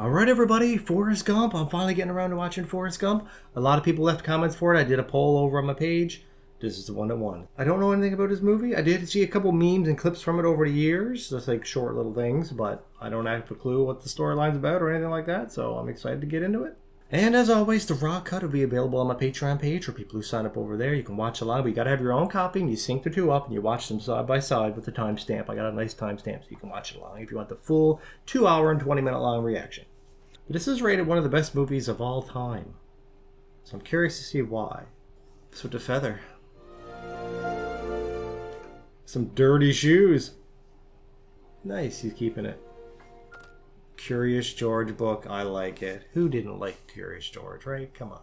All right, everybody, Forrest Gump. I'm finally getting around to watching Forrest Gump. A lot of people left comments for it. I did a poll over on my page. This is the one that won. I don't know anything about this movie. I did see a couple memes and clips from it over the years, just like short little things, but I don't have a clue what the storyline's about or anything like that, so I'm excited to get into it. And as always, the raw cut will be available on my Patreon page for people who sign up over there. You can watch along, but you gotta have your own copy and you sync the two up and you watch them side by side with the timestamp. I got a nice timestamp so you can watch it along if you want the full two hour and 20 minute long reaction. This is rated one of the best movies of all time. So I'm curious to see why. So to feather. Some dirty shoes. Nice, he's keeping it. Curious George book, I like it. Who didn't like Curious George, right? Come on.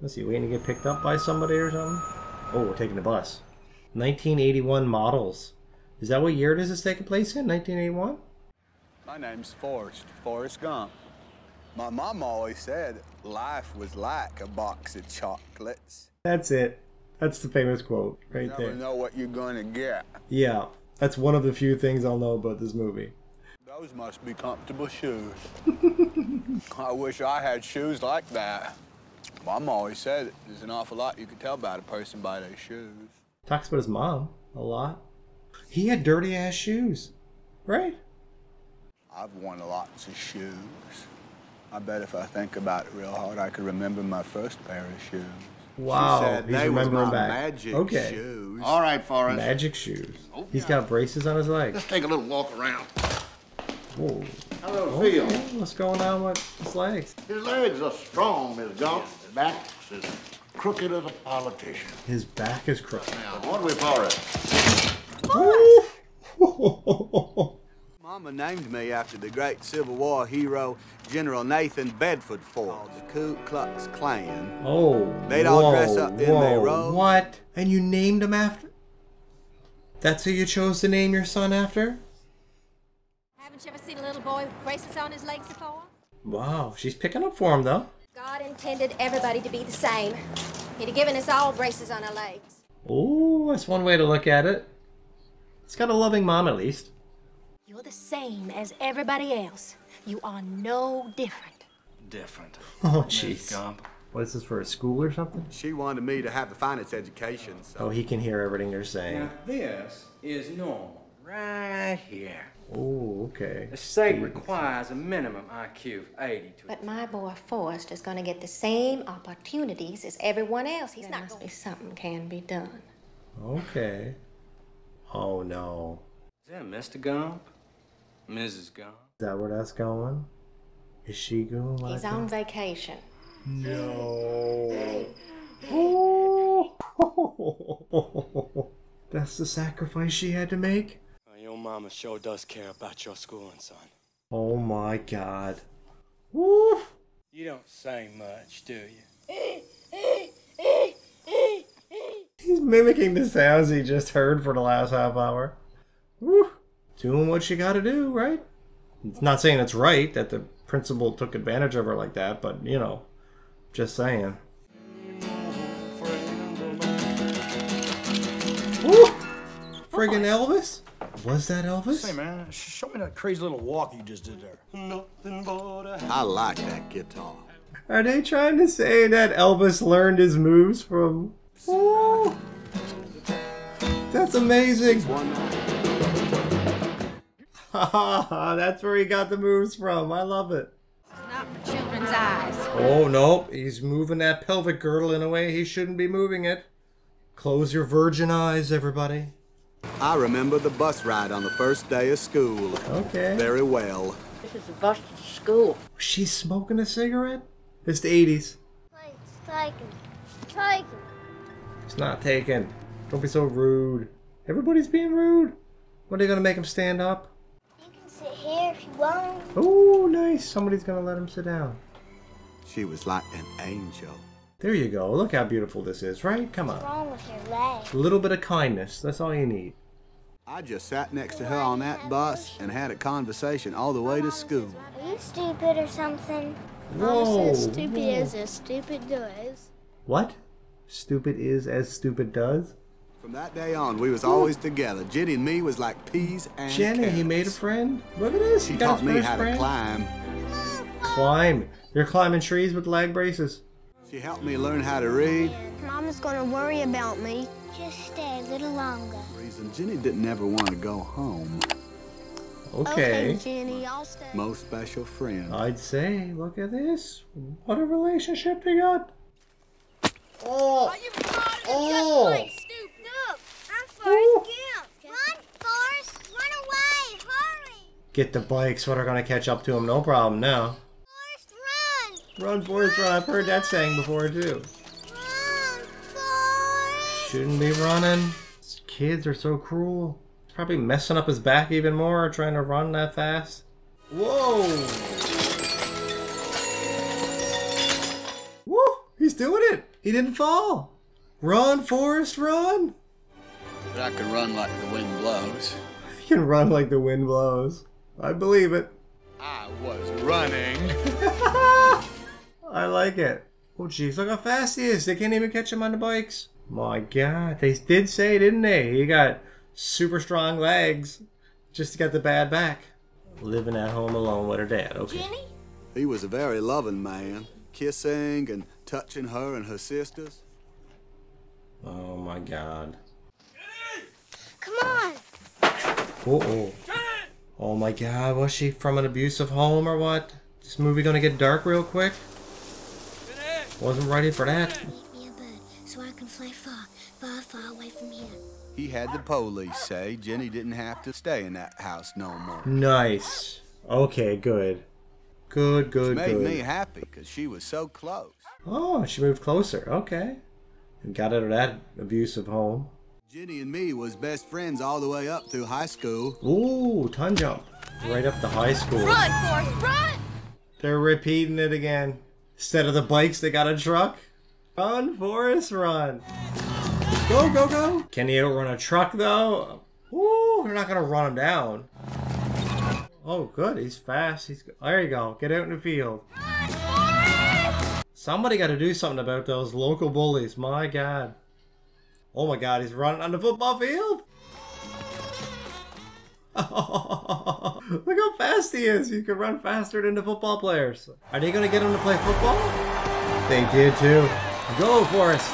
Let's see, waiting to get picked up by somebody or something? Oh, we're taking the bus. 1981 models. Is that what year does this is taking place in? 1981? My name's Forrest, Forrest Gump. My mom always said life was like a box of chocolates. That's it. That's the famous quote You right never there. know what you're gonna get. Yeah, that's one of the few things I'll know about this movie. Those must be comfortable shoes. I wish I had shoes like that. Mom always said there's an awful lot you can tell about a person by their shoes. Talks about his mom a lot. He had dirty ass shoes, right? I've worn lots of shoes. I bet if I think about it real hard, I could remember my first pair of shoes. Wow, she said he's they remembering my back. magic Okay. shoes. All right, Forrest. Magic shoes. Oh, He's got braces on his legs. Let's take a little walk around. Whoa. How do it oh, feel? What's going on with his legs? His legs are strong, Miss Gump. His back's as crooked as a politician. His back is crooked. Now, what do we, Forrest? Forrest? Mama named me after the great Civil War hero General Nathan Bedford Forrest, the Ku Klux Klan. oh. They'd all dress up in their whoa, robes. What? And you named him after? That's who you chose to name your son after? Haven't you ever seen a little boy with braces on his legs before? Wow, she's picking up for him though. God intended everybody to be the same. He'd have given us all braces on our legs. Oh, that's one way to look at it. It's got a loving mom at least. You're the same as everybody else. You are no different. different. Oh, Miss jeez. Gump. What is this for a school or something? She wanted me to have the finest education, so Oh, he can hear everything they're saying. Now this is normal, right here. Oh, okay. The state requires a minimum IQ of 80 to But my boy Forrest is going to get the same opportunities as everyone else. He's not going to be something can be done. Okay. Oh no. Is that Mr. Gump? Mrs. Gump? Is that where that's going? Is she going? like He's that? on vacation. No. That's the sacrifice she had to make? Oh, your mama sure does care about your schooling, son. Oh my god. Woo! You don't say much, do you? He's mimicking the sounds he just heard for the last half hour. Woo! Doing what she gotta do, right? It's not saying it's right that the principal took advantage of her like that, but you know, just saying. Woo! Friggin' Elvis? Was that Elvis? Hey man, show me that crazy little walk you just did there. Nothing but I like that guitar. Are they trying to say that Elvis learned his moves from? Ooh. That's amazing. One night. That's where he got the moves from. I love it. Not for children's eyes. Oh nope, he's moving that pelvic girdle in a way he shouldn't be moving it. Close your virgin eyes, everybody. I remember the bus ride on the first day of school Okay. very well. This is a to school. She's smoking a cigarette? It's the 80s. It's taken. Taken. It's not taken. Don't be so rude. Everybody's being rude. What are they gonna make him stand up? You can sit here if you want. Oh, nice. Somebody's gonna let him sit down. She was like an angel. There you go. Look how beautiful this is, right? Come What's on. wrong with your leg? A little bit of kindness. That's all you need. I just sat next to her on that bus and had a conversation all the way to school. Are you stupid or something? Whoa. stupid is as a stupid does. What? Stupid is as stupid does? From that day on, we was always together. Jenny and me was like peas and Jenny, he made a friend. Look at this. She he got taught his me first how to climb. Climb. You're climbing trees with leg braces. She helped me learn how to read. Mama's gonna worry about me. Just stay a little longer. Reason Jenny didn't ever want to go home. Okay. Jenny, I'll stay. Most special friend. I'd say, look at this. What a relationship they got. Oh, oh. Snoop, look! Forrest Gump. Run, Forrest! Run away! Hurry! Get the bikes. What are gonna catch up to him? No problem now. Forrest, run! Run, Forrest, run. I've heard that saying before too. Run, Forrest! Shouldn't be running. These kids are so cruel. Probably messing up his back even more trying to run that fast. Whoa! Woo! He's doing it! He didn't fall! Run, Forrest, run! But I can run like the wind blows. He can run like the wind blows. I believe it. I was running. I like it. Oh jeez, look how fast he is. They can't even catch him on the bikes. My god, they did say, didn't they? He got super strong legs. Just got the bad back. Living at home alone with her dad. Okay. Jenny? He was a very loving man, kissing and touching her and her sisters. Oh my god. Come on! Oh. Oh my god, was she from an abusive home or what? This movie gonna get dark real quick? Wasn't ready for that. Make me a bird so I can fly far, far, far away from here. He had the police say Jenny didn't have to stay in that house no more. Nice. Okay, good. Good, It good, made good. me happy because she was so close. Oh, she moved closer. Okay. And got out of that abusive home. Jenny and me was best friends all the way up through high school. Ooh, ton jump. Right up to high school. Run, Forrest, run! They're repeating it again. Instead of the bikes, they got a truck. Run, Forrest, run. Go, go, go. Can he outrun a truck, though? Ooh, they're not going to run him down. Oh, good. He's fast. He's There you go. Get out in the field. Somebody got to do something about those local bullies. My God. Oh my God, he's running on the football field. Look how fast he is. He can run faster than the football players. Are they to get him to play football? They did too. Go, Forrest.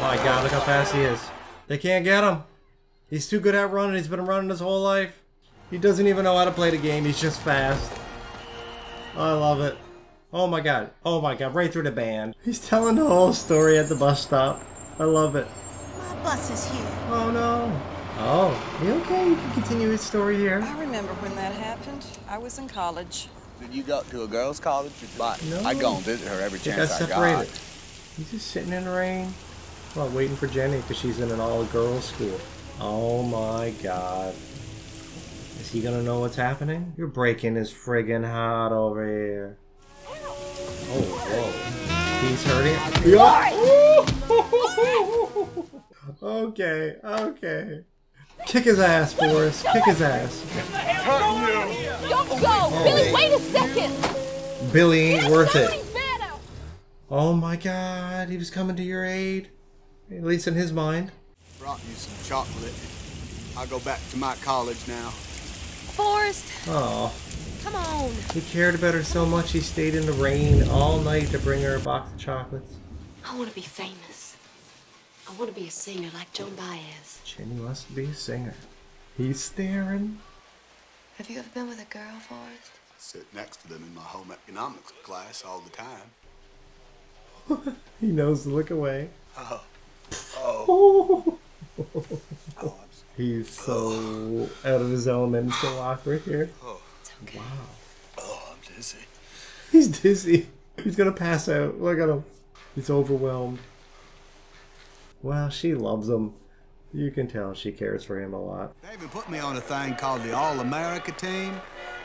My God, look how fast he is. They can't get him. He's too good at running. He's been running his whole life. He doesn't even know how to play the game. He's just fast. I love it. Oh my God. Oh my God. Right through the band. He's telling the whole story at the bus stop. I love it. My bus is here. Oh no. Oh, you okay? You can continue his story here. I remember when that happened. I was in college. Did you go to a girls' college? But No. I go and visit her every They got chance I separated. got. He's just sitting in the rain. Well, waiting for Jenny because she's in an all-girls school. Oh my god. Is he gonna know what's happening? You're breaking his friggin' heart over here. Oh, whoa. He's hurting. Yeah. okay, okay. Kick his ass, Forrest. Kick his ass. Don't go! Billy, wait a second! Billy ain't worth it. Oh my god, he was coming to your aid. At least in his mind. Brought you some chocolate. I'll go back to my college now. Forrest, Oh, come on. he cared about her so much he stayed in the rain all night to bring her a box of chocolates. I want to be famous. I want to be a singer like Joan Baez. Jenny wants to be a singer. He's staring. Have you ever been with a girl, Forrest? I sit next to them in my home economics class all the time. He knows to look away. Oh. Oh. Oh, He's so out of his element, so awkward here. Oh. It's okay. Oh, I'm dizzy. He's dizzy. He's gonna pass out. Look at him. He's overwhelmed. Well, she loves him. You can tell she cares for him a lot. They even put me on a thing called the All America team,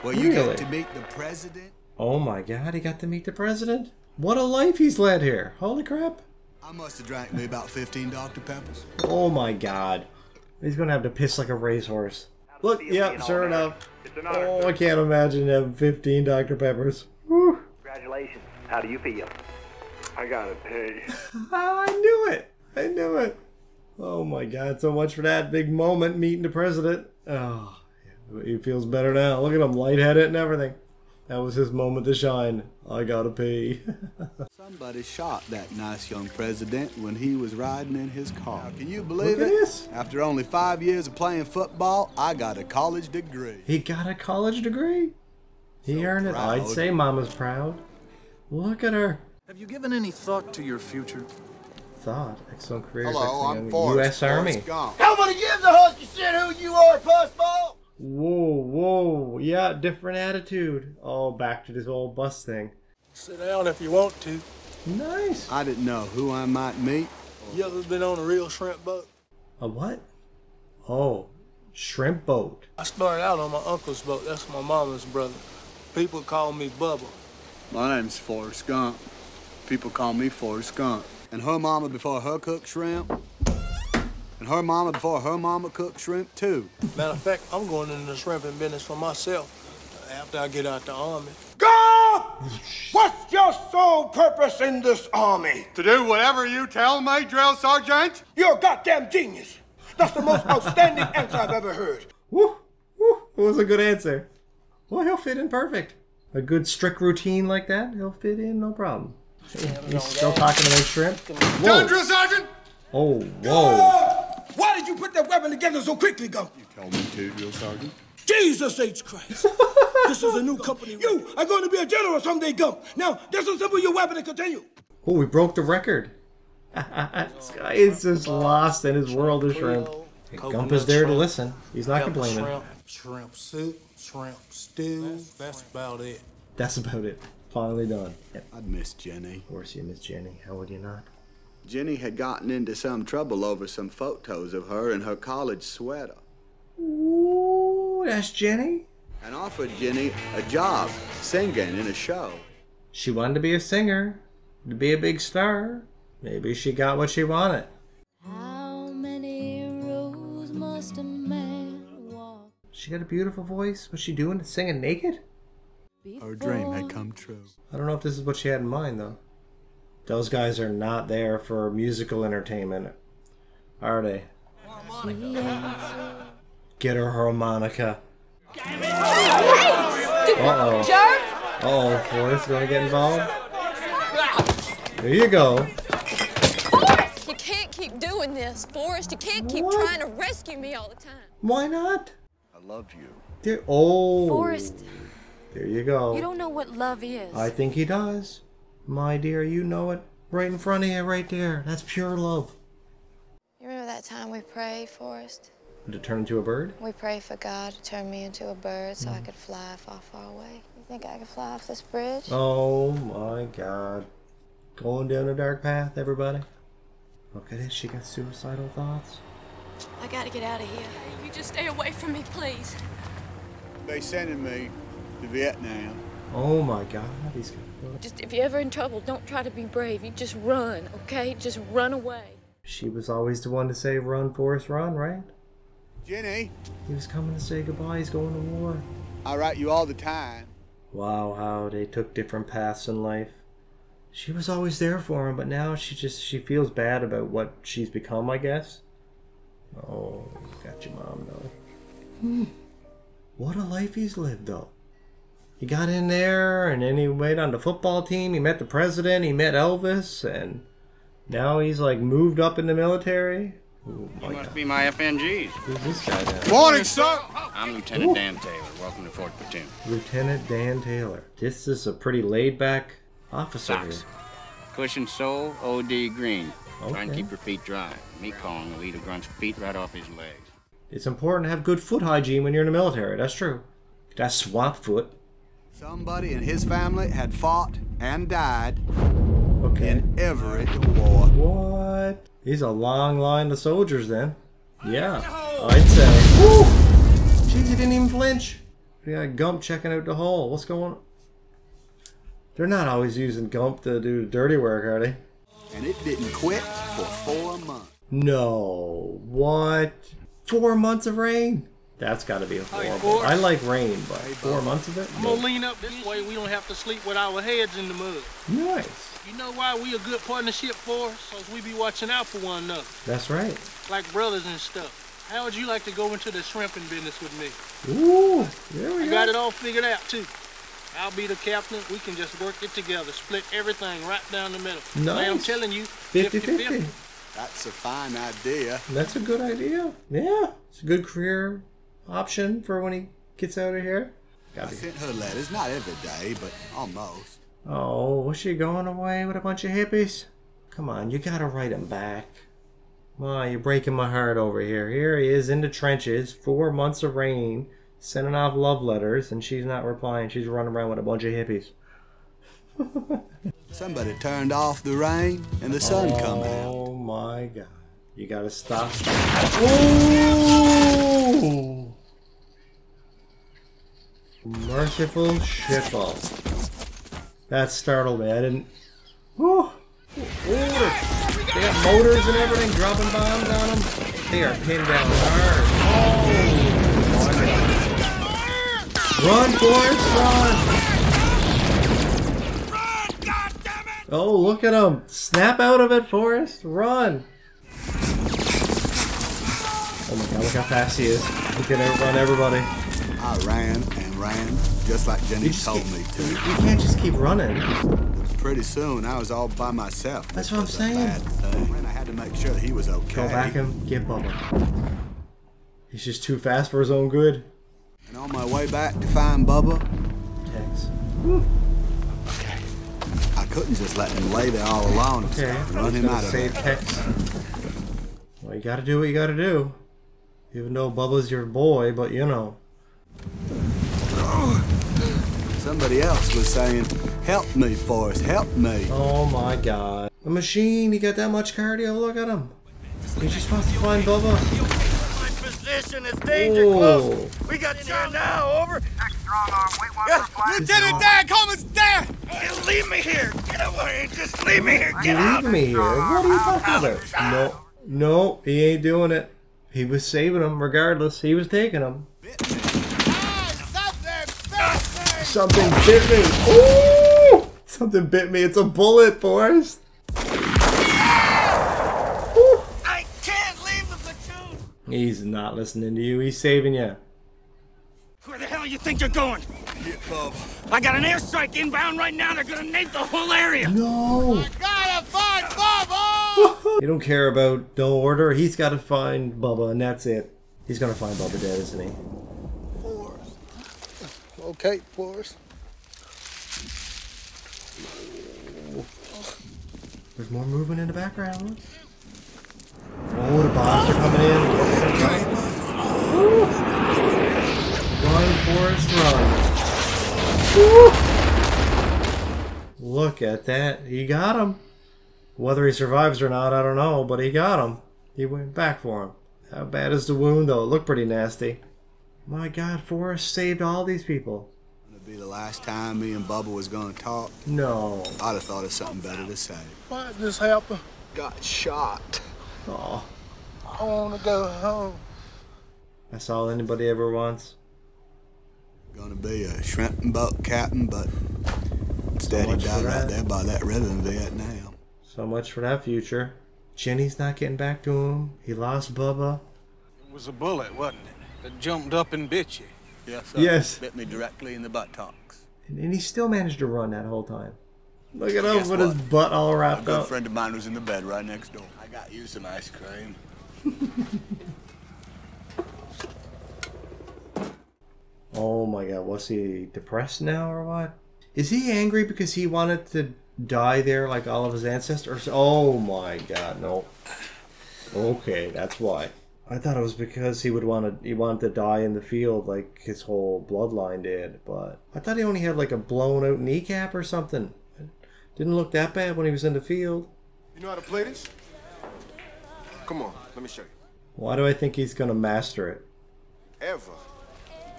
where you Really? get to meet the president. Oh my god, he got to meet the president? What a life he's led here. Holy crap. I must have drank me about 15 Dr. Peppers. Oh my god. He's gonna have to piss like a racehorse. Look, yep, sure enough. Oh, I can't imagine having 15 Dr. Peppers. Whew. Congratulations. How do you feel? I gotta pay. I knew it. I knew it. Oh my god, so much for that big moment meeting the president. Oh, he feels better now. Look at him, lightheaded and everything. That was his moment to shine. I gotta pee. Somebody shot that nice young president when he was riding in his car. Now, can you believe Look at it? this. After only five years of playing football, I got a college degree. he got a college degree. He earned it. I'd say Mama's proud. Look at her. Have you given any thought to your future? Thought. Excellent career. Hello, I'm Forrest. U.S. Army. Forrest Gump. How many gives a husk you said who you are, pussball? Whoa, whoa. Yeah, different attitude. Oh, back to this old bus thing. Sit down if you want to. Nice. I didn't know who I might meet. You ever been on a real shrimp boat? A what? Oh, shrimp boat. I started out on my uncle's boat. That's my mama's brother. People call me Bubba. My name's Forrest Gump. People call me Forrest Gump. And her mama before her cooked shrimp. And her mama before her mama cooked shrimp too. Matter of fact, I'm going into the shrimping business for myself after I get out the army. God! What's your sole purpose in this army? To do whatever you tell me, drill sergeant. You're a goddamn genius. That's the most outstanding answer I've ever heard. Woo, woo. It was a good answer. Well, he'll fit in perfect. A good strict routine like that, he'll fit in no problem. He's still talking to those shrimp. Whoa. drill sergeant. Oh, whoa. Why did you put that weapon together so quickly, Gump? You told me to, drill sergeant. Jesus H. Christ. this is a new company. You are going to be a general someday, Gump. Now, disassemble your weapon and continue. Oh, we broke the record. this guy is just lost in his world of shrimp. Hey, Gump is there to listen. He's not complaining. Shrimp, shrimp soup, shrimp stew. That's, that's about it. That's about it. Finally done. Yep. I'd miss Jenny. Of course you miss Jenny. How would you not? Jenny had gotten into some trouble over some photos of her in her college sweater Ooh, that's Jenny. and offered Jenny a job singing in a show. She wanted to be a singer, to be a big star. Maybe she got what she wanted. How many roads must a man walk She got a beautiful voice. What's she doing? Singing naked? Her dream had come true. I don't know if this is what she had in mind, though. Those guys are not there for musical entertainment, are they? Get her harmonica. Uh oh. Uh oh, Forrest gonna get involved? There you go. Forrest, you can't keep doing this. Forrest, you can't keep What? trying to rescue me all the time. Why not? I love you. There, oh. Forrest, There you go. you don't know what love is. I think he does. My dear, you know it. Right in front of you, right there. That's pure love. You remember that time we prayed, Forrest? To turn into a bird? We prayed for God to turn me into a bird so I could fly far, far away. You think I could fly off this bridge? Oh my god. Going down a dark path, everybody. Look at it, she got suicidal thoughts. I gotta get out of here. You just stay away from me, please. They sending me to Vietnam. Oh my god, he's Just if you're ever in trouble, don't try to be brave. You just run, okay? Just run away. She was always the one to say, run, Forrest, run, right? Jenny, He was coming to say goodbye, he's going to war. I write you all the time. Wow, how they took different paths in life. She was always there for him, but now she just she feels bad about what she's become, I guess. Oh, got your mom though. Hmm. What a life he's lived though. He got in there and then he went on the football team, he met the president, he met Elvis, and now he's like moved up in the military. Oh my You must god. be my FNGs. Who's this guy now? Morning, sir. I'm Lieutenant Dan Taylor. Welcome to Fort Platoon. Lieutenant Dan Taylor. This is a pretty laid back officer Socks. here. Cushion sole, OD green. Try and keep your feet dry. Mekong will eat a grunt's feet right off his legs. It's important to have good foot hygiene when you're in the military. That's true. That's swamp foot. Somebody in his family had fought and died Okay. in every war. What? He's a long line of soldiers then. Yeah, I'd say. Woo! Jeez, he didn't even flinch. We got Gump checking out the hole. What's going on? They're not always using Gump to do dirty work, are they? And it didn't quit for four months. No. What? Four months of rain? That's got to be horrible. I like rain, but four months of it? I'm gonna lean up this way. We don't have to sleep with our heads in the mud. Nice. You know why we a good partnership for us? Cause we be watching out for one another, That's right. like brothers and stuff. How would you like to go into the shrimping business with me? Ooh, there we I go. got it all figured out too. I'll be the captain. We can just work it together, split everything right down the middle. Nice. I'm telling you, 50-50. That's a fine idea. That's a good idea. Yeah, it's a good career option for when he gets out of here. I Gotta be- sent her letters, not every day, but almost. Oh, was she going away with a bunch of hippies? Come on, you gotta write him back. Oh, you're breaking my heart over here. Here he is in the trenches, four months of rain, sending off love letters, and she's not replying. She's running around with a bunch of hippies. Somebody turned off the rain and the sun come out. Oh my god. You gotta stop. Merciful shitball. That startled me. I didn't. Woo! Order! They got motors and everything, dropping bombs on them. They are pinned down hard. Oh! Run, Forrest, run! Oh, look at him! Snap out of it, Forrest! Run! Oh my god, look how fast he is. He can outrun everybody. I ran ran, just like Jenny just told me to. You can't just keep running. Pretty soon, I was all by myself. That's what I'm saying. bad thing. And I had to make sure that he was okay. Go back and get Bubba. He's just too fast for his own good. And on my way back to find Bubba, Tex. Okay. I couldn't just let him lay there all alone and Okay. run him out of save there. Tex. Well, you gotta do what you gotta do. Even though Bubba's your boy, but you know. Somebody else was saying, "Help me, Forrest, help me." Oh my god. A machine, he got that much cardio, look at him. He's just supposed to find Bubba. My position is danger Oh. close. We got John now, over. Lieutenant Dan Coleman's there. Just leave me here. Get away. Just leave me here. Get out. Leave me here. What are you talking about? No, no, he ain't doing it. He was saving him regardless. He was taking him. Something bit me. Ooh! Something bit me. It's a bullet, Forrest. I can't leave the platoon. He's not listening to you. He's saving you. Where the hell you think you're going? I got an airstrike inbound right now. They're gonna nape the whole area. No. Gotta find Bubba. You don't care about no order. He's got to find Bubba, and that's it. He's gonna find Bubba dead, isn't he? Okay, Forrest. There's more movement in the background. Oh, the bombs are coming in. Run, Forrest, run. Woo. Look at that. He got him. Whether he survives or not, I don't know, but he got him. He went back for him. How bad is the wound, though? It looked pretty nasty. My God, Forrest saved all these people. It'd be the last time me and Bubba was gonna talk. No. I'd have thought of something better to say. Why did this happen? Got shot. Aw. I want to go home. That's all anybody ever wants. Gonna be a shrimp and boat captain, but instead he died right there by that river in Vietnam. So much for that future. Jenny's not getting back to him. He lost Bubba. It was a bullet, wasn't it? That jumped up and bit you. Yes, sir. Yes. Bit me directly in the buttocks. And, and he still managed to run that whole time. Look at him with his butt all wrapped up. A good up. friend of mine was in the bed right next door. I got you some ice cream. Oh my god, was he depressed now or what? Is he angry because he wanted to die there like all of his ancestors? Oh my god, no. Okay, that's why. I thought it was because he would want to he wanted to die in the field like his whole bloodline did, but I thought he only had like a blown out kneecap or something. Didn't look that bad when he was in the field. You know how to play this? Come on, let me show you. Why do I think he's gonna master it? Ever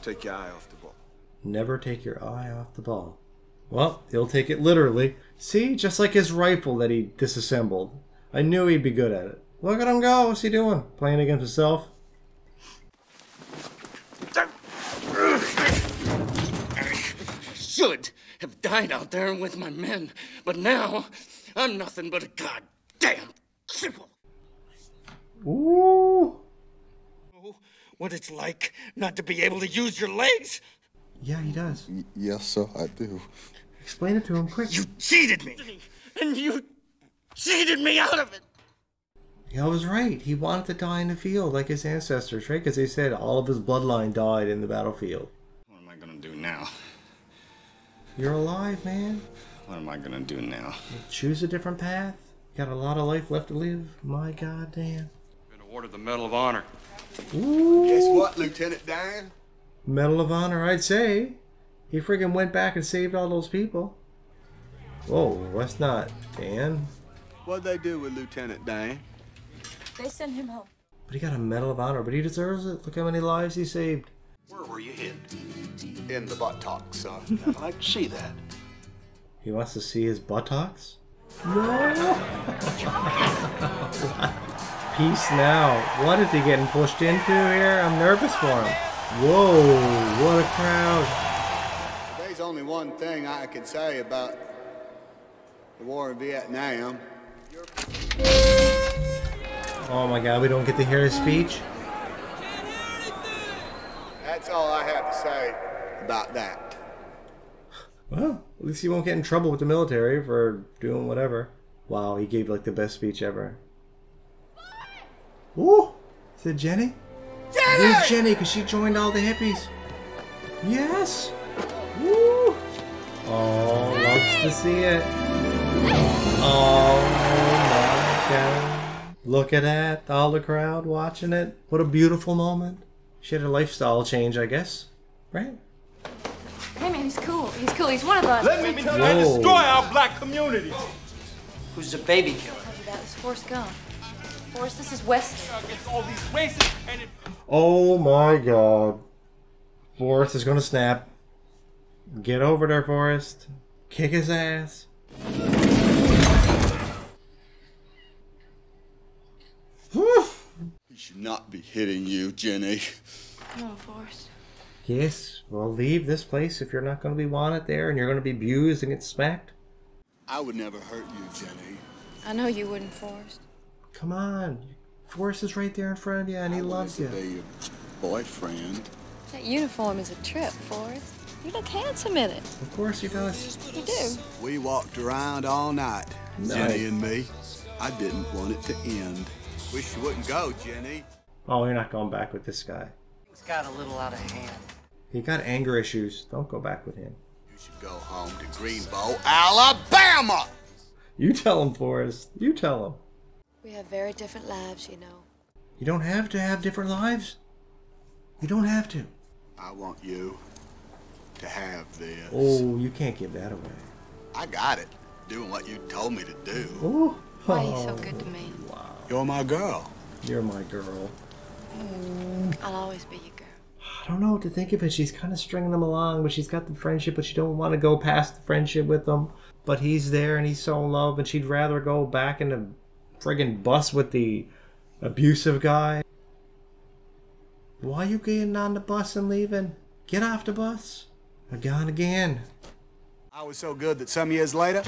take your eye off the ball. Never take your eye off the ball. Well, he'll take it literally. See, just like his rifle that he disassembled. I knew he'd be good at it. Look at him go. What's he doing? Playing against himself? Should have died out there with my men, but now I'm nothing but a goddamn cripple. Ooh. What it's like not to be able to use your legs. Yeah, he does. yes, sir, I do. Explain it to him quick. You cheated me! And you cheated me out of it! He was right. He wanted to die in the field like his ancestors, right? Because they said all of his bloodline died in the battlefield. What am I gonna do now? You're alive, man. What am I gonna do now? Choose a different path. Got a lot of life left to live. My god damn. Been awarded the Medal of Honor. Ooh. Guess what, Lieutenant Dan? Medal of Honor, I'd say. He friggin' went back and saved all those people. Whoa, that's not Dan. What'd they do with Lieutenant Dan? They sent him home. But he got a Medal of Honor, but he deserves it. Look how many lives he saved. Where were you hit? In the buttocks, sir. I'd like to see that. He wants to see his buttocks? No! Peace now. What is he getting pushed into here? I'm nervous for him. Whoa, what a crowd. There's only one thing I can say about the war in Vietnam. Oh my god, we don't get to hear his speech? That's all I have to say about that. Well, at least he won't get in trouble with the military for doing whatever. Wow, he gave like the best speech ever. Ooh! Is it Jenny? Jenny! It is Jenny because she joined all the hippies. Yes! Woo! Oh, loves to see it. Oh my god. Look at that. All the crowd watching it. What a beautiful moment. She had a lifestyle change, I guess. Right? Hey man, he's cool. He's cool. He's one of us. Let me tell you, Whoa. I destroy our black community. Who's the baby killer? That was Forrest Gump. Forrest, this is West. All these races and it Oh my god. Forrest is gonna snap. Get over there, Forrest. Kick his ass. Whew. He should not be hitting you, Jenny. Come on, Forrest. Yes, well, leave this place if you're not gonna be wanted there and you're gonna be abused and get smacked. I would never hurt you, Jenny. I know you wouldn't, Forrest. Come on. Forrest is right there in front of you and he loves you. Be your boyfriend. That uniform is a trip, Forrest. You look handsome in it. Of course he does. You do. We walked around all night, Nice. Jenny and me. I didn't want it to end. Wish you wouldn't go, Jenny. Oh, you're not going back with this guy. It's got a little out of hand. He got anger issues. Don't go back with him. You should go home to Greenbow, Alabama. You tell him, Forrest. You tell him. We have very different lives, you know. You don't have to have different lives. You don't have to. I want you to have this. Oh, you can't give that away. I got it. Doing what you told me to do. Oh, Why are you so good to me? You're my girl. you're my girl. Mm, I'll always be your girl. I don't know what to think of it. She's kind of stringing him along, but she's got the friendship, but she don't want to go past the friendship with him. But he's there and he's so in love, and she'd rather go back in the friggin' bus with the abusive guy. Why you getting on the bus and leaving? Get off the bus. I'm gone again. I was so good that some years later,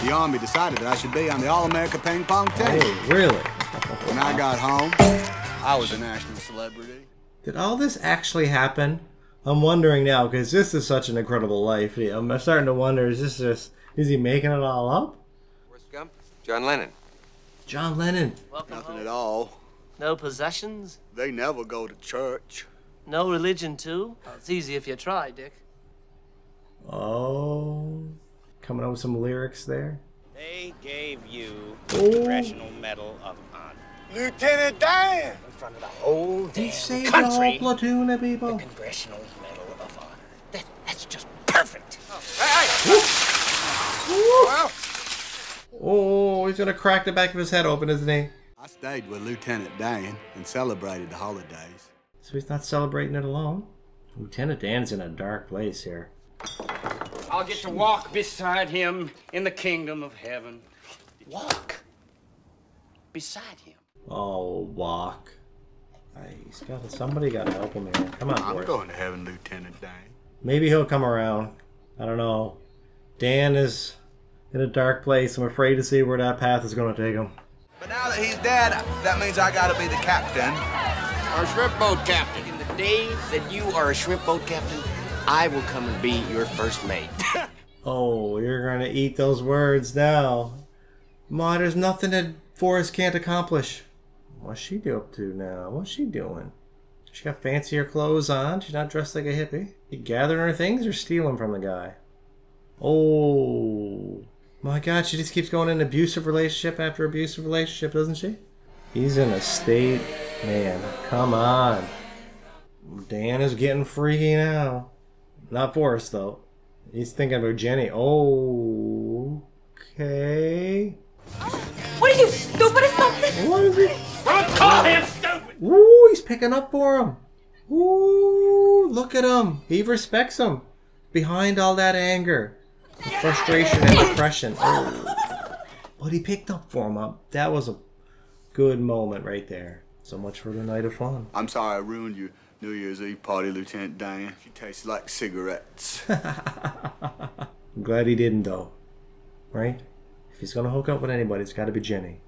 the Army decided that I should be on the All-America ping pong team. Oh, really? When I got home, I was a national celebrity. Did all this actually happen? I'm wondering now because this is such an incredible life. I'm starting to wonder: is this just is he making it all up? Forrest Gump? John Lennon. John Lennon. Welcome Nothing home. at all. No possessions? They never go to church. No religion, too? Well, it's easy if you try, Dick. Oh, coming up with some lyrics there. They gave you Oh. the Congressional Medal of Honor. Lieutenant Dan! In front of the whole He damn saved a whole country. platoon of people. The Congressional Medal of Honor. That, that's just perfect. Oh, hey! Oh, he's gonna crack the back of his head open, isn't he? I stayed with Lieutenant Dan and celebrated the holidays. So he's not celebrating it alone. Lieutenant Dan's in a dark place here. I'll get to walk beside him in the kingdom of heaven. Walk beside him. Oh, walk. He's got somebody got to help him here. Come on, I'm Forrest. going to heaven, Lieutenant Dan. Maybe he'll come around. I don't know. Dan is in a dark place. I'm afraid to see where that path is going to take him. But now that he's dead, that means I gotta be the captain. Or shrimp boat captain. In the day that you are a shrimp boat captain, I will come and be your first mate. Oh, you're gonna eat those words now. Ma, there's nothing that Forrest can't accomplish. What's she do up to now? What's she doing? She got fancier clothes on. She's not dressed like a hippie. She gathering her things or stealing from the guy? Oh, my God! She just keeps going in abusive relationship after abusive relationship, doesn't she? He's in a state, man. Come on. Dan is getting freaky now. Not Forrest though. He's thinking about Jenny. Oh, okay. What are you, stupid or something? What is he? Don't call him stupid! Ooh, he's picking up for him. Ooh, look at him. He respects him. Behind all that anger, frustration, and depression. Oh. But he picked up for him. Up. That was a good moment right there. So much for the night of fun. I'm sorry I ruined your New Year's Eve party, Lieutenant Dan. She tastes like cigarettes. I'm glad he didn't though. Right? If he's gonna hook up with anybody, it's gotta be Jenny.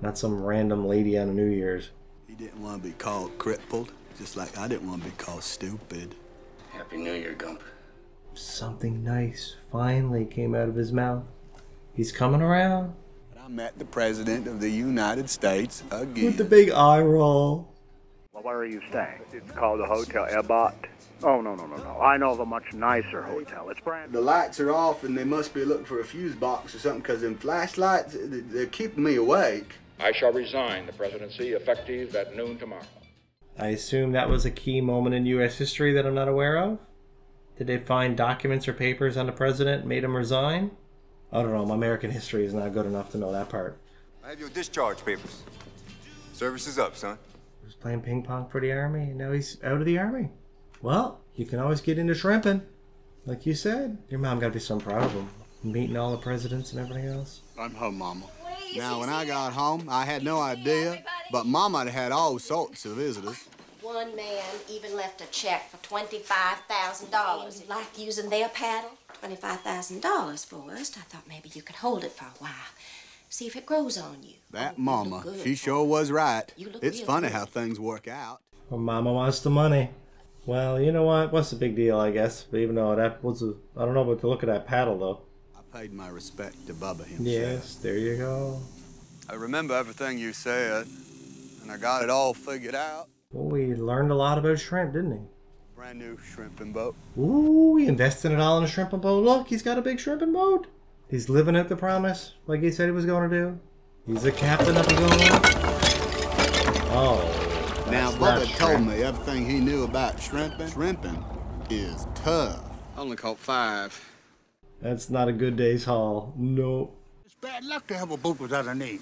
Not some random lady on a New Year's. he didn't want to be called crippled, just like I didn't want to be called stupid. Happy New Year, Gump. Something nice finally came out of his mouth. He's coming around. I met the President of the United States again. With the big eye roll. Well, where are you staying? It's called the Hotel Ebot. Oh, no, no, no, no. I know of a much nicer hotel. It's brand The lights are off and they must be looking for a fuse box or something because them flashlights, they- they're keeping me awake. I shall resign the presidency effective at noon tomorrow. I assume that was a key moment in U.S. history that I'm not aware of. Did they find documents or papers on the president and made him resign? I don't know. My American history is not good enough to know that part. I have your discharge papers. Service is up, son. He was playing ping pong for the army, and now he's out of the army. Well, you can always get into shrimping, like you said. Your mom got to be so proud of him, meeting all the presidents and everything else. I'm home, Mama. Now, when I got home, I had no idea, but Mama had had all sorts of visitors. One man even left a check for twenty-five thousand dollars. Like using their paddle? Twenty-five thousand dollars first. I thought maybe you could hold it for a while. See if it grows on you. That Mama, she sure was right. You look It's Oh, funny good. how things work out. Well, Mama wants the money. Well, you know what? What's the big deal, I guess? But even though that was a, I don't know about the look of that paddle, though. I paid my respect to Bubba himself. Yes, there you go. I remember everything you said, and I got it all figured out. Well, he learned a lot about shrimp, didn't he? Brand new shrimping boat. Ooh, he invested it all in a shrimping boat. Look, he's got a big shrimping boat. He's living out the promise, like he said he was going to do. He's the captain of the going. Oh, Now, that's not Bubba told me everything he knew about shrimping. Shrimping is tough. I Only caught five. That's not a good day's haul. Nope. It's bad luck to have a boat without a name.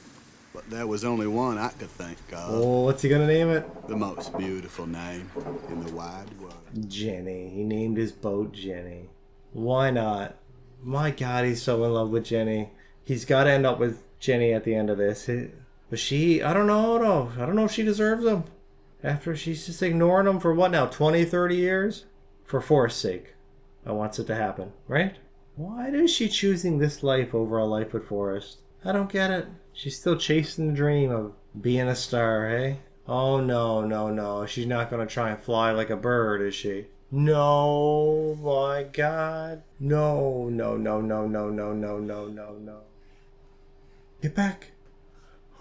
But there was only one I could think of. Oh, what's he gonna name it? The most beautiful name in the wide world. Jenny. He named his boat Jenny. Why not? My God, he's so in love with Jenny. He's got to end up with Jenny at the end of this. He- But she, I don't know, though. I don't know if she deserves him. After she's just ignoring him for what now, 20, 30 years? For Forrest's sake. I wants it to happen, right? Why is she choosing this life over a life with Forrest? I don't get it. She's still chasing the dream of being a star, hey? Oh no, no, no. She's not gonna try and fly like a bird, is she? No, my God. No, no, no, no, no, no, no, no, no, no. Get back.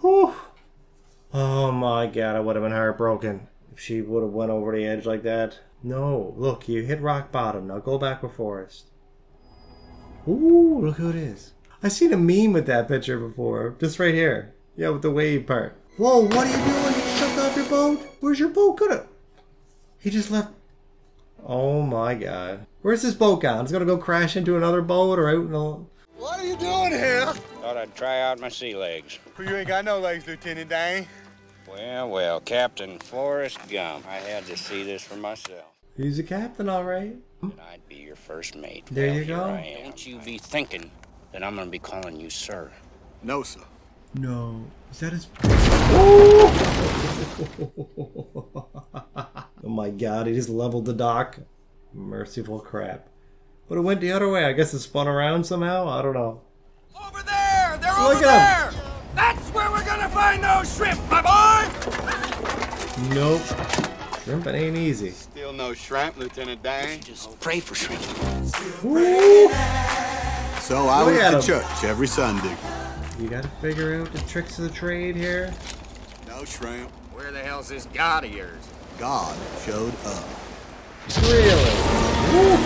Whew. Oh my God, I would have been heartbroken if she would have went over the edge like that. No, look, you hit rock bottom. Now go back with Forrest. Ooh, look who it is. I've seen a meme with that picture before. Just right here. Yeah, with the wave part. Whoa, what are you doing? You jumped off your boat? Where's your boat? Could have. He just left. Oh my god. Where's this boat gone? It's gonna go crash into another boat or out in the. What are you doing here? Thought I'd try out my sea legs. Well, You ain't got no legs, Lieutenant Dan. Well, well, Captain Forrest Gump. I had to see this for myself. He's a captain, alright. And I'd be your first mate. There Well, you go. I am. Don't you be thinking that I'm gonna be calling you sir. No, sir. No. Is that his. oh my god, he just leveled the dock. Merciful crap. But it went the other way. I guess it spun around somehow. I don't know. Over there! They're Look over at there! That's where we're gonna find those shrimp, my boy! Nope. Shrimping ain't easy. Still no shrimp, Lieutenant Dan. Just pray for shrimp. Woo! So I Look went to him. church every Sunday. You gotta figure out the tricks of the trade here. No shrimp. Where the hell's this god of yours? God showed up. Really? Woo!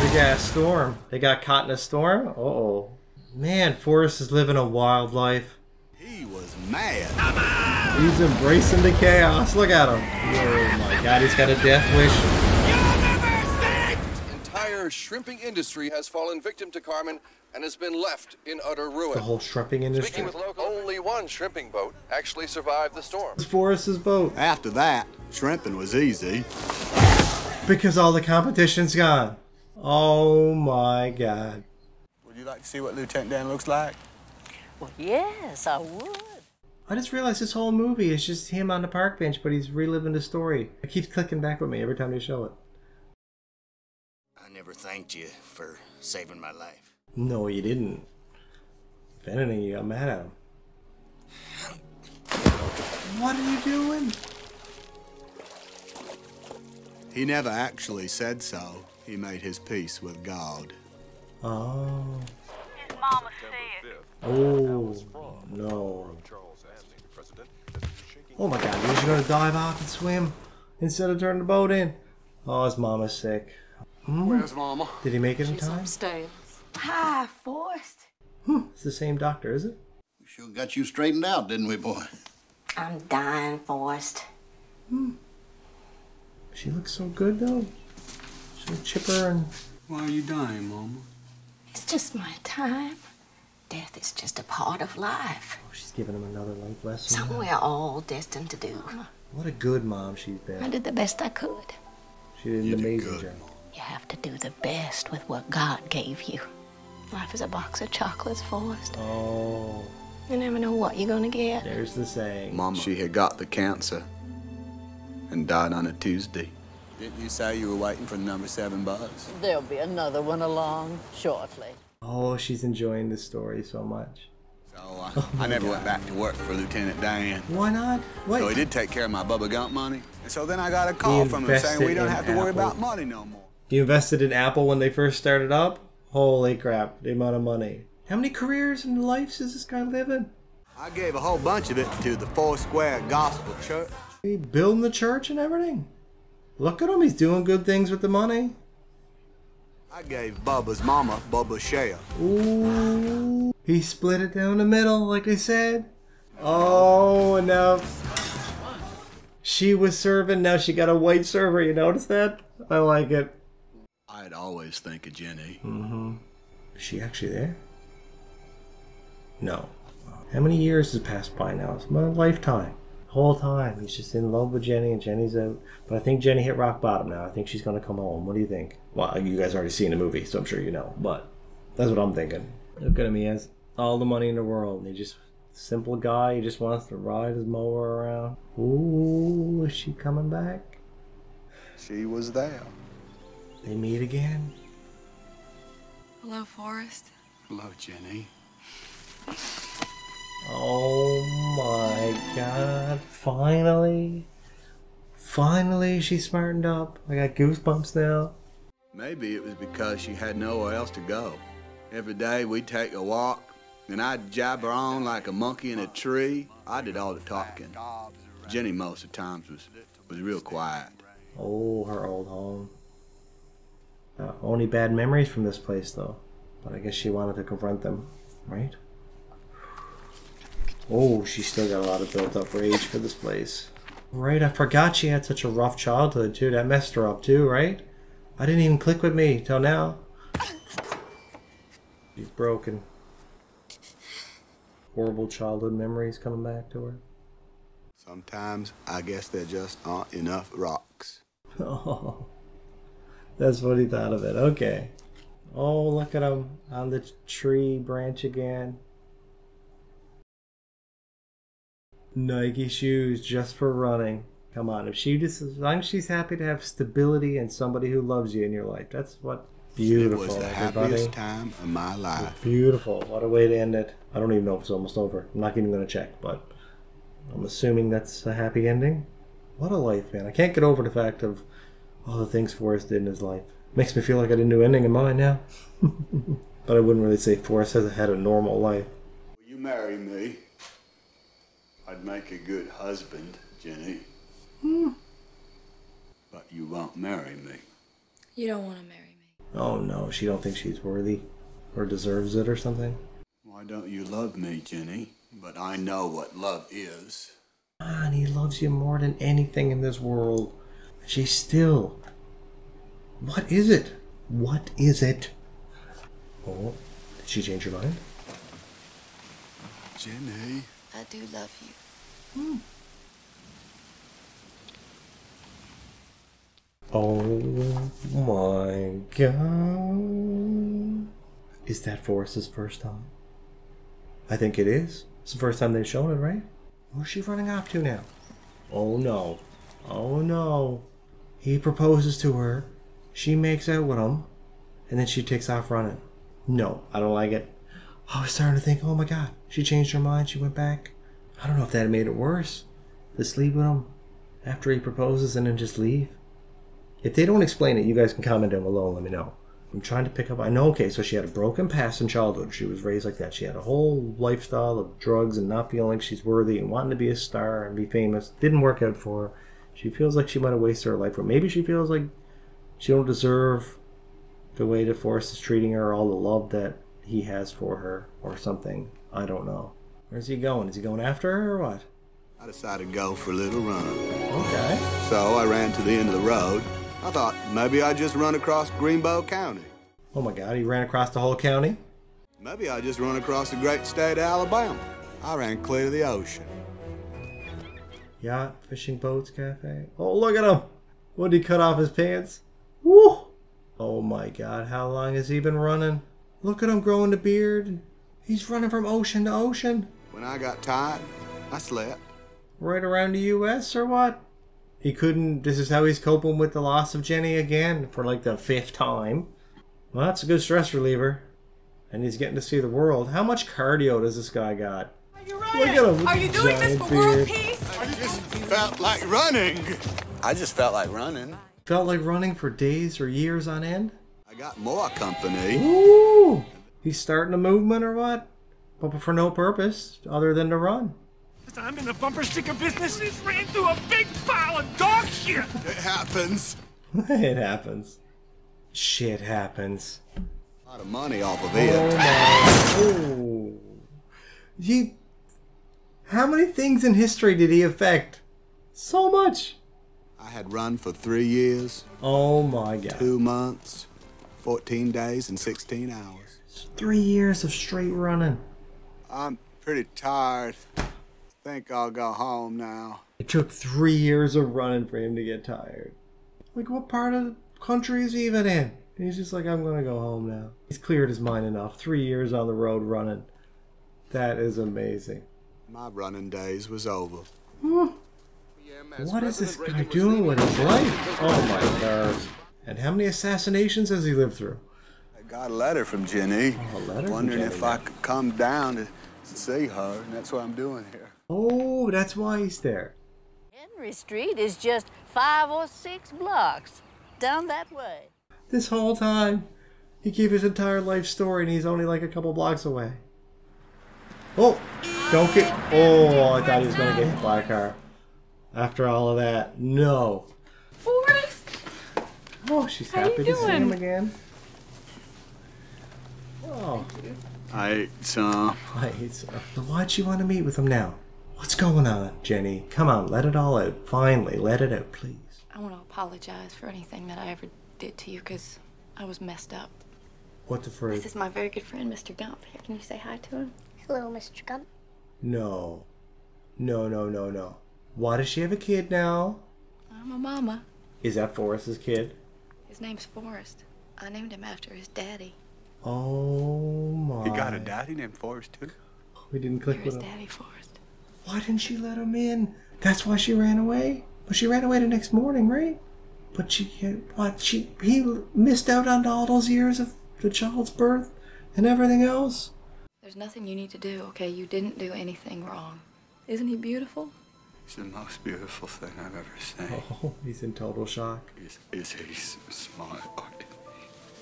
Big ass storm. They got caught in a storm? Uh oh. Man, Forrest is living a wild life. He was mad. He's embracing the chaos. Look at him. Oh my god, he's got a death wish. entire shrimping industry has fallen victim to Carmen and has been left in utter ruin. The whole shrimping industry. Speaking with local, only one shrimping boat actually survived the storm. It's Forrest's boat. After that, shrimping was easy. Because all the competition's gone. Oh my god. Would you like to see what Lieutenant Dan looks like? Well, yes, I would. I just realized this whole movie is just him on the park bench, but he's reliving the story. It keeps clicking back with me every time you show it. I never thanked you for saving my life. No, you didn't. If anything, you got mad at him. What are you doing? He never actually said so. He made his peace with God. Oh. His mama said. Oh. No. Oh my god, he was gonna dive off and swim instead of turning the boat in. Oh, his mama's sick. Hmm? Where's Mama? Did he make it in She's time? upstairs. Hi, Forrest. Hmm, it's the same doctor, is it? We Sure got you straightened out, didn't we, boy? I'm dying, Forrest. She looks so good though. So chipper and Why are you dying, Mama? It's just my time. Death is just a part of life. oh, she's giving him another life lesson. Something we're all destined to do. What a good mom she's been. I did the best I could. She did an amazing job. You have to do the best with what God gave you. Life is a box of chocolates, Forrest. Oh, You never know what you're gonna get. there's the saying. Mama. She had got the cancer and died on a Tuesday. Didn't you say you were waiting for the number seven bus? There'll be another one along shortly. Oh, she's enjoying the story so much. So uh, I never went back to work for Lieutenant Dan. Why not? Wait. So he did take care of my Bubba Gump money. And so then I got a call from him saying we don't have to worry about money no more. You invested in Apple when they first started up? Holy crap, the amount of money. How many careers and lives is this guy living? I gave a whole bunch of it to the Four Square Gospel Church. He building the church and everything. Look at him, he's doing good things with the money. I gave Bubba's mama Bubba's share. Ooh. He split it down the middle, like I said. Oh, and now she was serving, now she got a white server. You notice that? I like it. I'd always think of Jenny. Mm-hmm. Is she actually there? No. How many years has passed by now? It's my lifetime. Whole time. He's just in love with Jenny and Jenny's out. But I think Jenny hit rock bottom now. I think she's gonna come home. What do you think? Well, you guys already seen the movie, so I'm sure you know. But that's what I'm thinking. Look at him, he has all the money in the world. And he just simple guy, he just wants to ride his mower around. Ooh, is she coming back? She was there. They meet again. Hello, Forrest. Hello, Jenny. Oh my god. Finally. Finally, she smartened up. I got goosebumps now. Maybe it was because she had nowhere else to go. Every day we'd take a walk, and I'd jabber on like a monkey in a tree. I did all the talking. Jenny most of the times was, was real quiet. Oh, her old home. Uh, only bad memories from this place, though. But I guess she wanted to confront them, right? Oh, she still got a lot of built up rage for this place. Right, I forgot she had such a rough childhood, too. That messed her up, too, right? I didn't even click with me till now. She's broken. Horrible childhood memories coming back to her. Sometimes I guess there just aren't enough rocks. Oh, that's what he thought of it. Okay. Oh, look at him on the tree branch again. Nike shoes just for running. Come on, if she just as long as she's happy to have stability and somebody who loves you in your life, that's what beautiful. it was the everybody. happiest time of my life. Beautiful. What a way to end it. I don't even know if it's almost over. I'm not even going to check, but I'm assuming that's a happy ending. What a life, man. I can't get over the fact of all the things Forrest did in his life. Makes me feel like I didn't do anything in mine now. but I wouldn't really say Forrest has had a normal life. Will you marry me? I'd make a good husband, Jenny. Hmm. But you won't marry me. You don't want to marry me. Oh no, she don't think she's worthy or deserves it or something. Why don't you love me, Jenny? But I know what love is. Man, he loves you more than anything in this world. She's still. What is it? What is it? Oh, did she change her mind? Jenny. I do love you. Oh my god. Is that Forrest's first time? I think it is. It's the first time they've shown it, right? Where's she running off to now? Oh no. Oh no. He proposes to her. She makes out with him. And then she takes off running. No, I don't like it. I was starting to think, oh my god, she changed her mind. She went back. I don't know if that made it worse. To sleep with him after he proposes and then just leave. If they don't explain it, you guys can comment down below and let me know. I'm trying to pick up. I know, okay, so she had a broken past in childhood. She was raised like that. She had a whole lifestyle of drugs and not feeling like she's worthy and wanting to be a star and be famous. Didn't work out for her. She feels like she might have wasted her life. Or maybe she feels like she don't deserve the way that Forrest is treating her, all the love that he has for her, or something. I don't know. Where's he going? Is he going after her or what? I decided to go for a little run. Okay. So I ran to the end of the road. I thought maybe I'd just run across Greenbow County. Oh my god, he ran across the whole county? Maybe I'd just run across the great state of Alabama. I ran clear to the ocean. Yacht, fishing boats, cafe. Oh, look at him! What did he cut off his pants? Woo! Oh my god, how long has he been running? Look at him growing the beard. He's running from ocean to ocean. When I got tired, I slept. Right around the US or what? He couldn't. This is how he's coping with the loss of Jenny again for like the fifth time. Well, that's a good stress reliever. And he's getting to see the world. How much cardio does this guy got? Look at him. Are you doing this giant for world beard. peace? I just felt like running. I just felt like running. Felt like running for days or years on end? I got more company. Ooh! He's starting a movement or what? But for no purpose other than to run. I'm in the bumper sticker business. Just ran through a big pile of dog shit. It happens. it happens. Shit happens. A lot of money off of it. Oh it. my. Oh. He. How many things in history did he affect? So much. I had run for three years, Oh my god. two months, 14 days, and 16 hours. Three years of straight running. I'm pretty tired. Think I'll go home now. It took three years of running for him to get tired. Like, what part of the country is he even in? And he's just like, I'm gonna go home now. He's cleared his mind enough. Three years on the road running. That is amazing. My running days was over. Hmm. What is this guy doing with his life? Oh my god. And how many assassinations has he lived through? I got a letter from Jenny. Oh, a letter from Wondering Jenny. if I could come down to see her, and that's what I'm doing here. Oh, that's why he's there. Henry Street is just five or six blocks down that way. This whole time, he gave his entire life story and he's only like a couple blocks away. Oh, don't get. Oh, I thought he was going to get hit by a car. After all of that, no. Forrest! Oh, she's How happy to see him again. Oh, I ate some. I hate so. Uh, why'd she want to meet with him now? What's going on, Jenny? Come on, let it all out. Finally, let it out, please. I want to apologize for anything that I ever did to you because I was messed up. What the frig? This is my very good friend, Mr. Gump. Here, can you say hi to him? Hello, Mr. Gump. No. No, no, no, no. Why does she have a kid now? I'm a mama. Is that Forrest's kid? His name's Forrest. I named him after his daddy. Oh my. He got a daddy named Forrest, too. We didn't click You're with his him. daddy, Forrest. Why didn't she let him in? That's why she ran away. But she ran away the next morning, right? But she, what? She he missed out on all those years of the child's birth and everything else. There's nothing you need to do, okay? You didn't do anything wrong. Isn't he beautiful? It's the most beautiful thing I've ever seen. Oh, he's in total shock. Is, is he smart?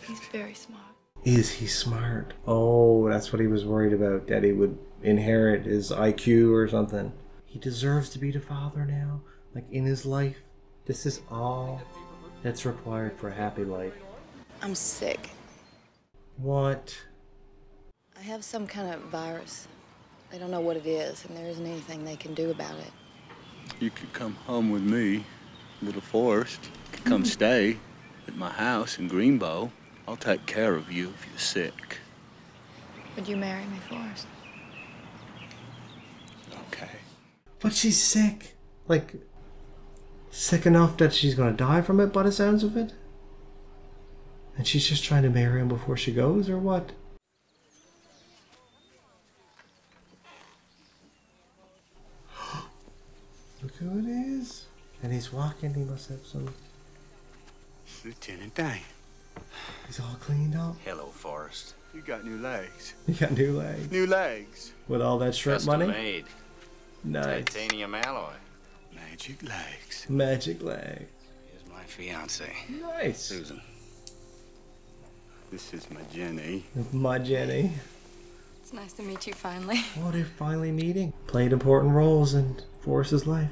He's very smart. Is he smart? Oh, that's what he was worried about. That he would inherit his IQ or something. He deserves to be the father now. Like in his life, this is all that's required for a happy life. I'm sick. What? I have some kind of virus. They don't know what it is, and there isn't anything they can do about it. You could come home with me, Little Forrest. You could come mm-hmm. stay at my house in Greenbow. I'll take care of you if you're sick. Would you marry me, Forrest? Okay. But she's sick. Like, sick enough that she's gonna die from it by the sounds of it? And she's just trying to marry him before she goes, or what? Look who it is. And he's walking, he must have some. Lieutenant Dan. He's all cleaned up. Hello, Forrest. You got new legs. You got new legs. New legs. With all that shrimp Custom money? made. Nice. Titanium alloy. Magic legs. Magic legs. Here's my fiance. Nice. Susan. This is my Jenny. My Jenny. It's nice to meet you finally. What they're finally meeting. Played important roles in Forrest's life.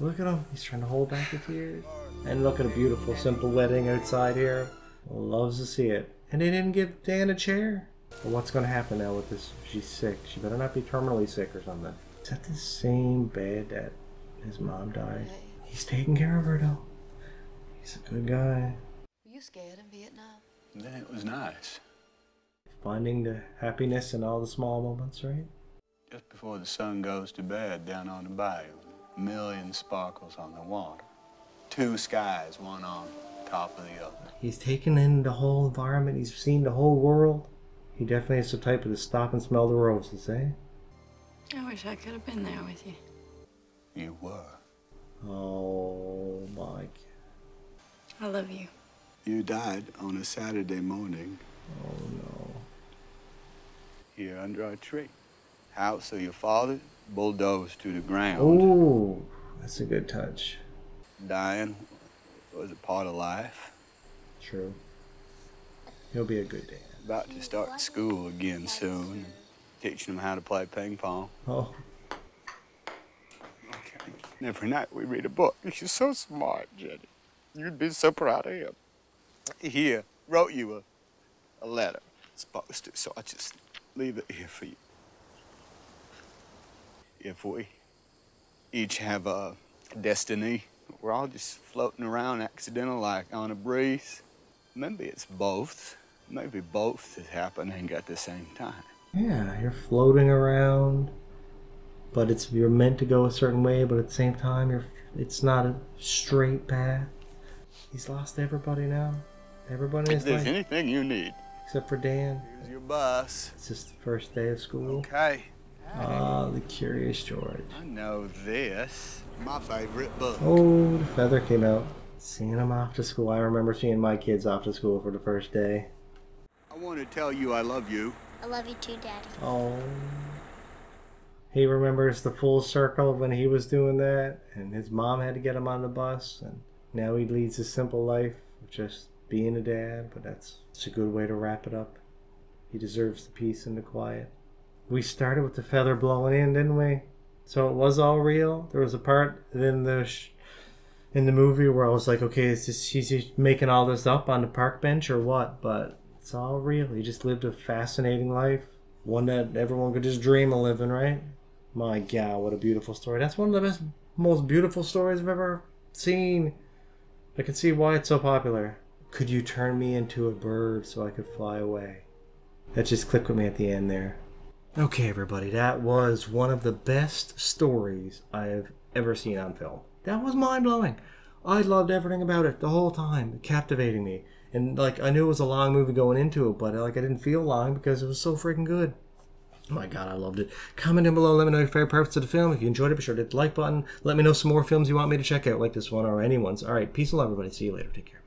Look at him. He's trying to hold back the tears. And look at a beautiful, simple wedding outside here. Loves to see it. And they didn't give Dan a chair. Well, what's going to happen now with this? She's sick. She better not be terminally sick or something. Is that the same bed that his mom died? He's taking care of her, though. He's a good guy. Were you scared in Vietnam? Then it was nice. Finding the happiness in all the small moments, right? Just before the sun goes to bed down on the bayou, a million sparkles on the water. Two skies, one on top of the other. He's taken in the whole environment. He's seen the whole world. He definitely is the type of to stop and smell the roses, eh? I wish I could have been there with you. You were. Oh, Mike. I love you. You died on a Saturday morning Oh, no. here under a tree. House of your father bulldozed to the ground. Oh, that's a good touch. Dying was a part of life. True. He'll be a good dad. About to start school again soon. Teaching him how to play ping pong. Oh, Okay. And every night we read a book. You're so smart, Jenny. You'd be so proud of him. Here, wrote you a, a letter. Supposed to, so I just leave it here for you. If we each have a destiny, we're all just floating around accidental like on a breeze. Maybe it's both. Maybe both is happening at the same time. yeah, you're floating around, but it's you're meant to go a certain way, but at the same time, you're it's not a straight path. He's lost everybody now. Everybody If there's life, anything you need, except for Dan. here's your bus. It's just the first day of school. Okay. Ah, the Curious George. I know this. My favorite book. Oh, the feather came out. Seeing him off to school. I remember seeing my kids off to school for the first day. I want to tell you I love you. I love you too, Daddy. Oh. He remembers the full circle when he was doing that, and his mom had to get him on the bus, and now he leads a simple life of just being a dad, but that's it's a good way to wrap it up. He deserves the peace and the quiet. We started with the feather blowing in, didn't we? So it was all real. There was a part in the in the movie where I was like, okay, is this he's making all this up on the park bench or what? But it's all real. He just lived a fascinating life, one that everyone could just dream of living, right? My God, what a beautiful story! That's one of the best, most beautiful stories I've ever seen. I can see why it's so popular. Could you turn me into a bird so I could fly away? That just clicked with me at the end there. Okay, everybody, that was one of the best stories I have ever seen on film. That was mind blowing. I loved everything about it the whole time, captivating me. And like I knew it was a long movie going into it, but like I didn't feel long because it was so freaking good. Oh my God, I loved it. Comment down below, let me know your favorite parts of the film. If you enjoyed it, be sure to hit the like button. Let me know some more films you want me to check out, like this one or anyone's. All right, peace and love, everybody. See you later. Take care.